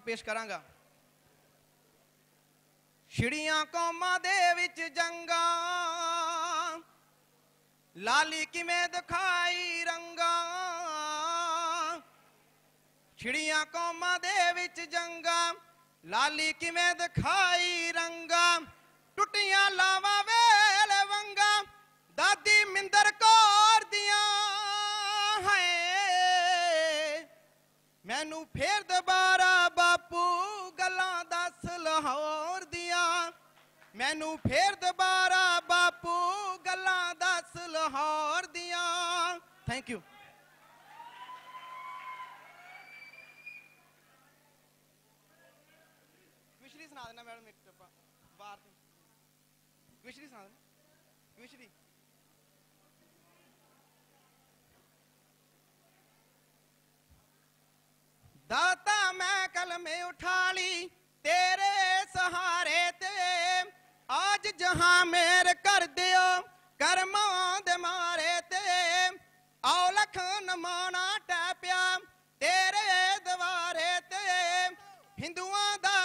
ਟੱਪਾ ਪੇਸ਼ ਕਰਾਂਗਾ। ਛਿੜੀਆਂ ਕੌਮਾਂ ਦੇ ਵਿੱਚ ਜੰਗਾਂ, ਲਾਲੀ ਕਿਵੇਂ ਦਿਖਾਈ ਰੰਗਾਂ? ਛਿੜੀਆਂ ਕੌਮਾਂ ਦੇ ਵਿੱਚ ਜੰਗਾਂ, ਲਾਲੀ ਕਿਵੇਂ ਦਿਖਾਈ ਰੰਗਾਂ? ਟੁੱਟੀਆਂ ਲਾਵਾਂ ਵੇਲ ਵੰਗਾ, ਦਾਦੀ ਮਿੰਦਰ ਕੌਰ ਦੀਆਂ ਹੈ ਮੈਨੂੰ ਫੇਰ ਦੁਬਾਰਾ ਲਾਹੌਰ ਦੀਆਂ। ਮੈਨੂੰ ਫੇਰ ਦੁਬਾਰਾ ਬਾਪੂ ਗੱਲਾਂ ਦੱਸ ਲਾਹੌਰ ਦੀਆਂ। ਥੈਂਕ ਯੂ ਕਵਿਸ਼ਰੀ ਸੁਣਾ ਦੇਣਾ ਮੈਡਮ ਇੱਕ ਟੱਪਾ ਬਾਹਰ ਤੇ। ਸੁਣਾ ਦੇਣਾ। ਕਵਿਸ਼ਰੀ ਦਾਤਾ ਮੈਂ ਕਲਮੇ ਉਠਾ ਲਈ। ਅੱਜ ਜਹਾਂ ਮੇਰ ਕਰ ਦਿਓ, ਕਰਮਾਂ ਦੇ ਮਾਰੇ ਤੇ। ਔਲਖ ਨਮਾਣਾ ਟੈ ਪਿਆ ਤੇਰੇ ਦਵਾਰੇ ਤੇ। ਹਿੰਦੂਆਂ ਦਾ